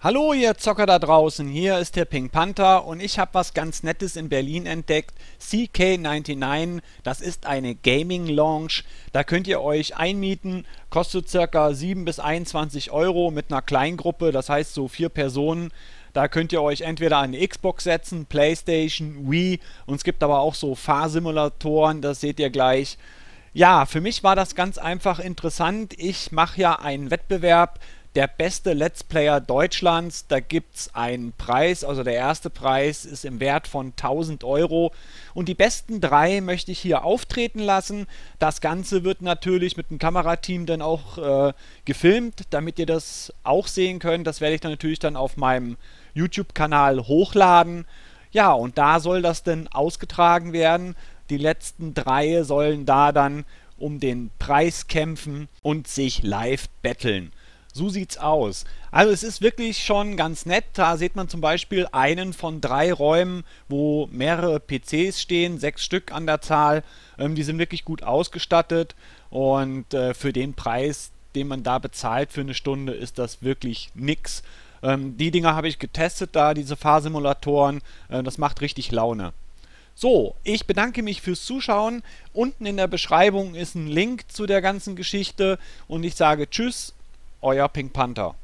Hallo ihr Zocker da draußen, hier ist der Pink Panther und ich habe was ganz Nettes in Berlin entdeckt. CK99, das ist eine Gaming Lounge. Da könnt ihr euch einmieten, kostet ca. 7 bis 21 Euro mit einer Kleingruppe, das heißt so vier Personen. Da könnt ihr euch entweder an die Xbox setzen, Playstation, Wii und es gibt aber auch so Fahrsimulatoren, das seht ihr gleich. Ja, für mich war das ganz einfach interessant. Ich mache ja einen Wettbewerb der beste Let's Player Deutschlands. Da gibt es einen Preis, also der erste Preis ist im Wert von 1000 Euro. Und die besten drei möchte ich hier auftreten lassen. Das Ganze wird natürlich mit dem Kamerateam dann auch äh, gefilmt, damit ihr das auch sehen könnt. Das werde ich dann natürlich dann auf meinem YouTube-Kanal hochladen. Ja, und da soll das dann ausgetragen werden. Die letzten drei sollen da dann um den Preis kämpfen und sich live betteln. So sieht's aus. Also es ist wirklich schon ganz nett. Da sieht man zum Beispiel einen von drei Räumen, wo mehrere PCs stehen, sechs Stück an der Zahl. Ähm, die sind wirklich gut ausgestattet und äh, für den Preis, den man da bezahlt für eine Stunde, ist das wirklich nix. Ähm, die Dinger habe ich getestet da, diese Fahrsimulatoren. Äh, das macht richtig Laune. So, ich bedanke mich fürs Zuschauen. Unten in der Beschreibung ist ein Link zu der ganzen Geschichte und ich sage Tschüss euer Pink Panther.